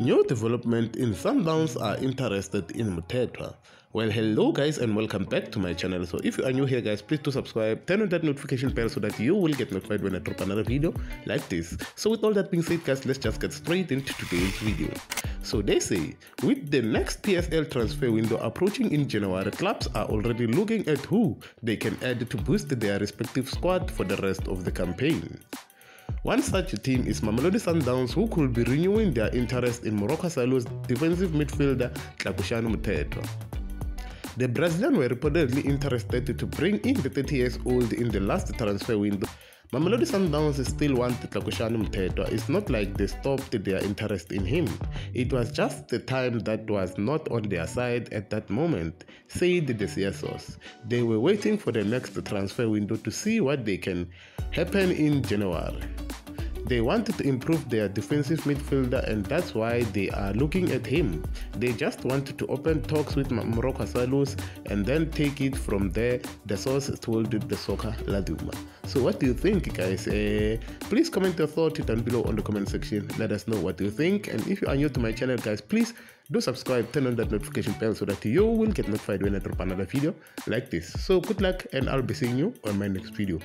New development in Sundowns are interested in Mthethwa. Well, hello guys and welcome back to my channel. So if you are new here guys, please do subscribe, turn on that notification bell so that you will get notified when I drop another video like this. So with all that being said guys, let's just get straight into today's video. So they say, with the next PSL transfer window approaching in January, clubs are already looking at who they can add to boost their respective squad for the rest of the campaign. One such team is Mamelodi Sundowns who could be renewing their interest in Moroka Swallows defensive midfielder Tlakusani Mthethwa. The Brazilian were reportedly interested to bring in the 30 years old in the last transfer window. Mamelodi Sundowns still want Tlakusani Mthethwa. It's not like they stopped their interest in him. It was just the time that was not on their side at that moment, said the CSOs. They were waiting for the next transfer window to see what they can happen in January. They wanted to improve their defensive midfielder and that's why they are looking at him. They just wanted to open talks with Moroka Swallows and then take it from there, the source told the Soccer Laduma. So what do you think guys? Uh, please comment your thought down below on the comment section. Let us know what you think and if you are new to my channel guys, please do subscribe, turn on that notification bell so that you will get notified when I drop another video like this. So good luck and I'll be seeing you on my next video.